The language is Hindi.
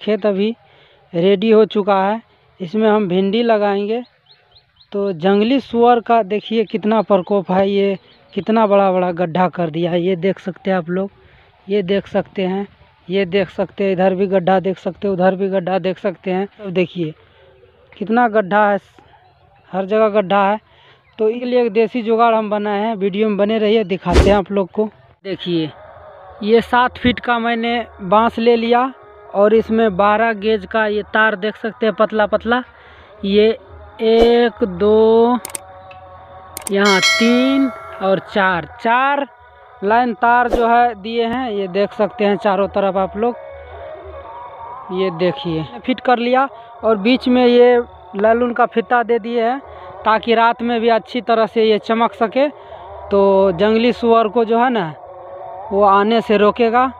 खेत अभी रेडी हो चुका है। इसमें हम भिंडी लगाएँगे। तो जंगली सुअर का देखिए कितना प्रकोप है। ये कितना बड़ा बड़ा गड्ढा कर दिया है। ये देख सकते हैं आप लोग। ये देख सकते हैं। ये देख सकते हैं। इधर भी गड्ढा देख सकते हैं। उधर भी गड्ढा देख सकते हैं। अब देखिए, कितना गड्ढा है। हर जगह गड्ढा है। तो इसके लिए एक देसी जुगाड़ हम बनाए हैं। वीडियो में बने रहिए, दिखाते हैं आप लोग को। देखिए, ये सात फीट का मैंने बाँस ले लिया। और इसमें बारह गेज का ये तार देख सकते हैं पतला पतला। ये एक, दो, यहाँ तीन और चार। चार लाइन तार जो है दिए हैं, ये देख सकते हैं चारों तरफ़ आप लोग। ये देखिए, फिट कर लिया और बीच में ये लैलून का फिता दे दिए हैं ताकि रात में भी अच्छी तरह से ये चमक सके। तो जंगली सुअर को जो है ना, वो आने से रोकेगा।